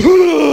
Uh!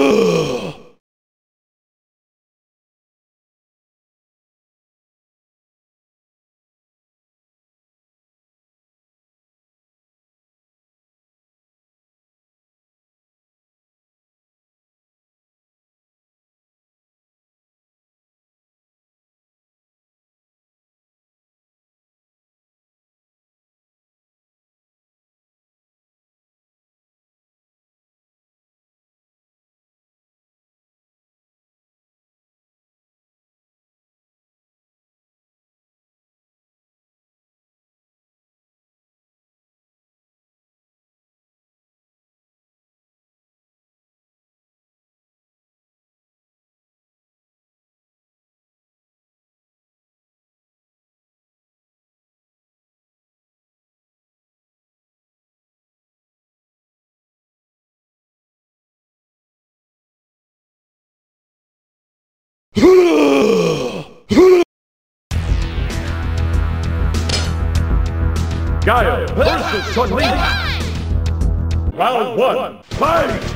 Guile versus Chun Li. Round one, fight!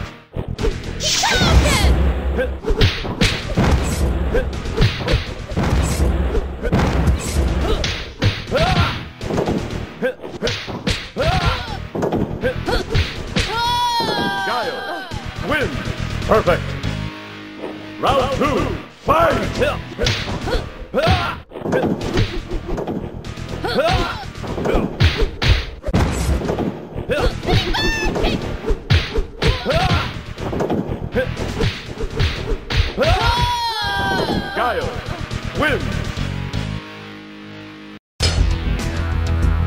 Wins.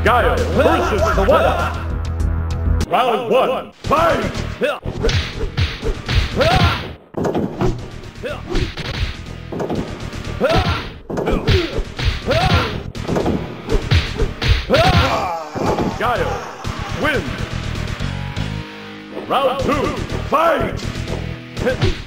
Guile versus the. Round one, fight! Guile wins. Round two, fight!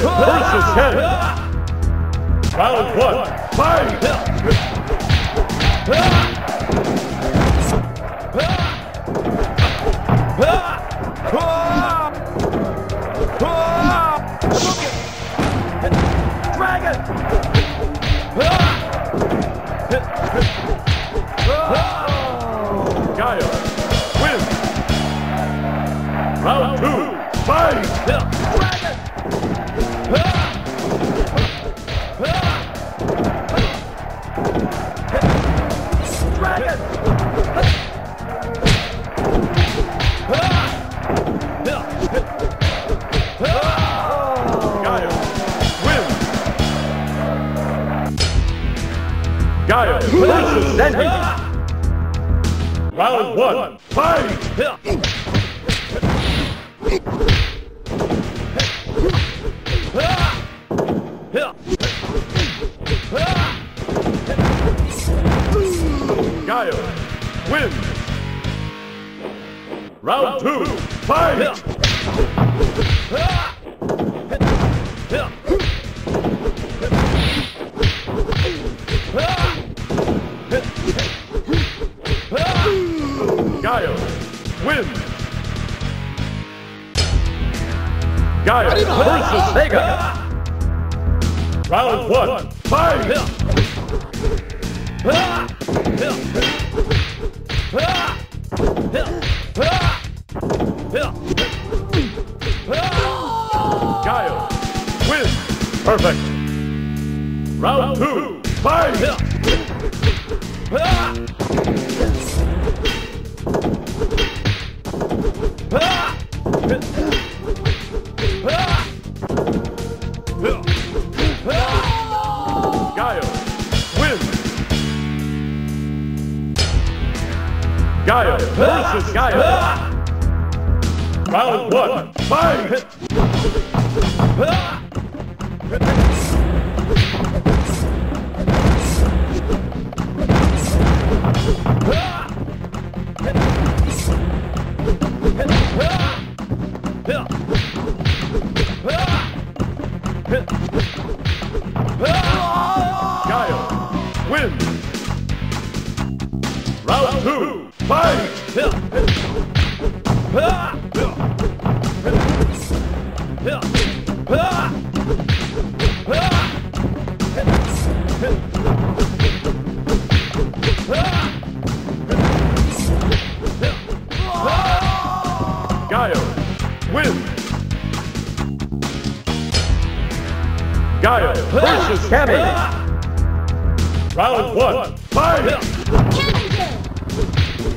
Versus Ken. Round one, fight! Versus Round one, fight! Guile wins. Round two, fight! Guile versus Vega. Round one, fight! Guile versus Guile. Round one, fight! Guile wins! Round two! Guile versus Cammy. Round one, fight!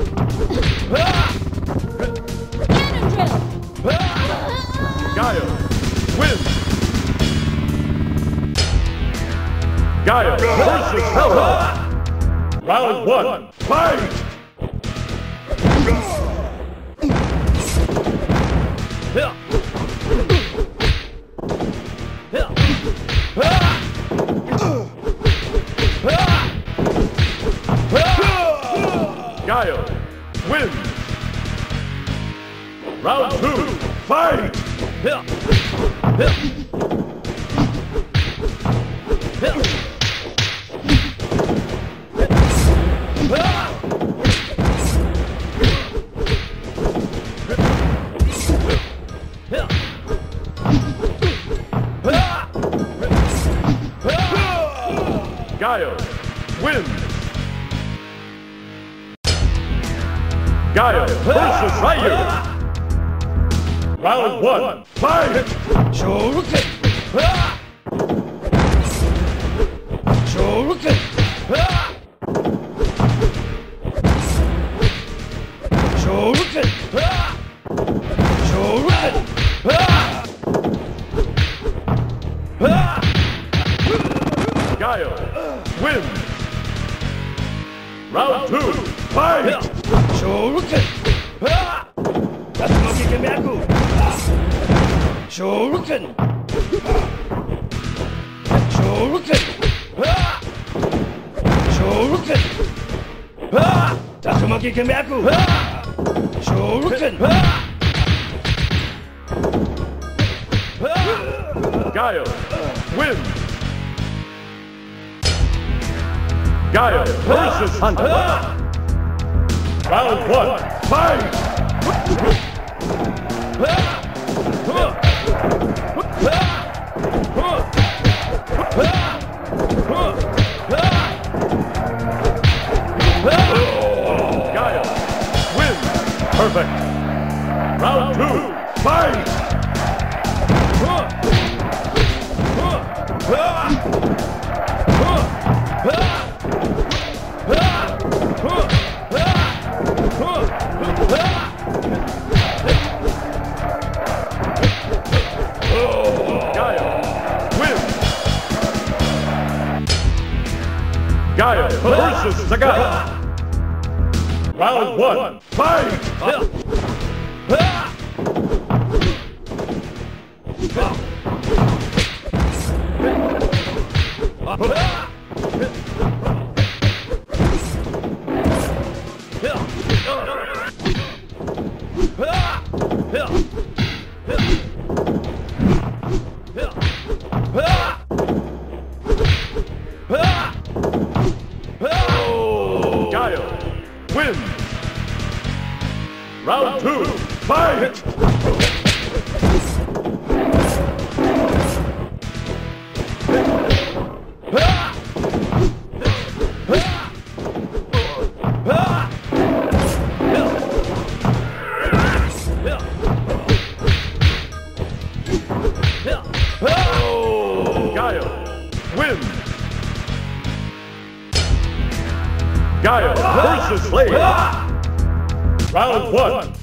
Cannon! Guile wins. Guile versus. Round one, fight! Guile wins. Guile versus Ryu. Round one, fight! Shoryuken! Shoryuken! Shoryuken! Tatsumaki Senpukyaku! Shoryuken! Guile wins. Guile versus Hunter. Round one, fight! Guile Guile versus Sagata. Round one, fight! Guile versus Slade. Round one,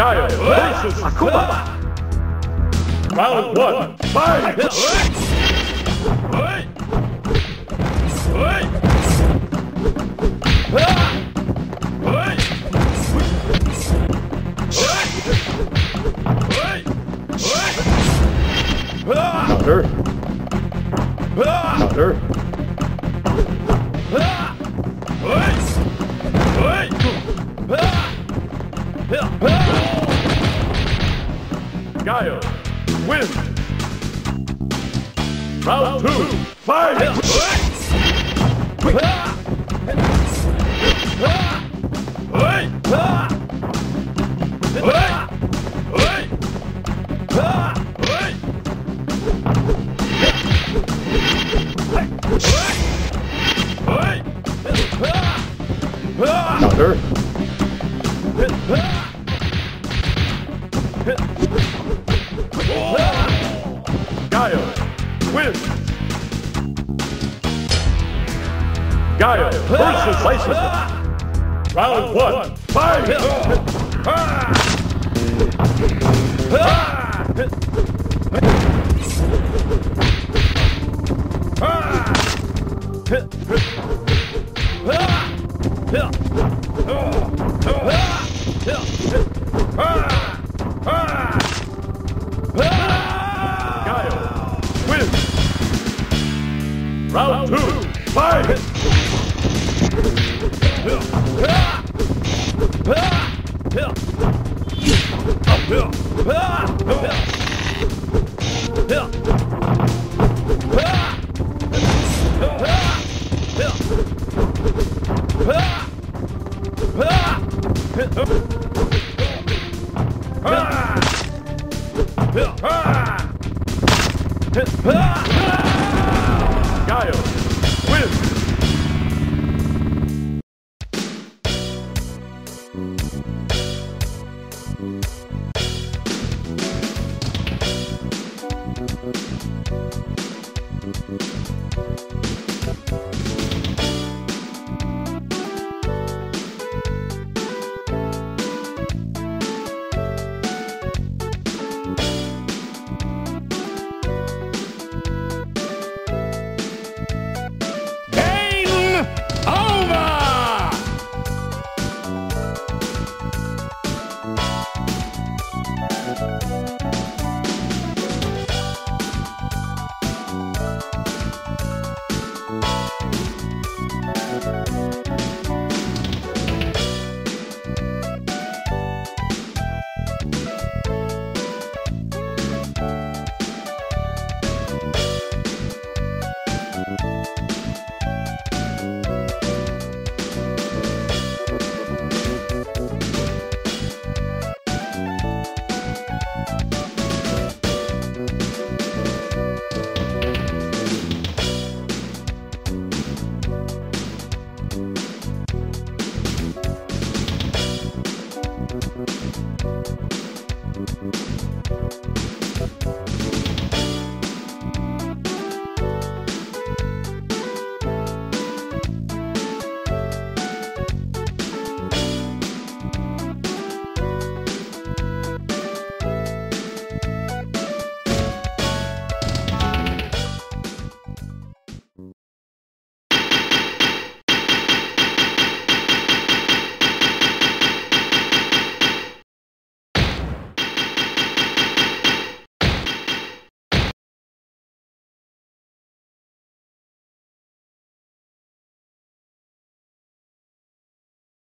Guile versus Akuma. Round one, fight! Counter. Guile wins. Round two, fight! Guile Thank you.